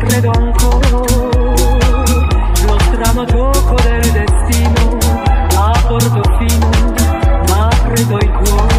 credo ancora, lo strano gioco del destino a Portofino, ma credo il cuore.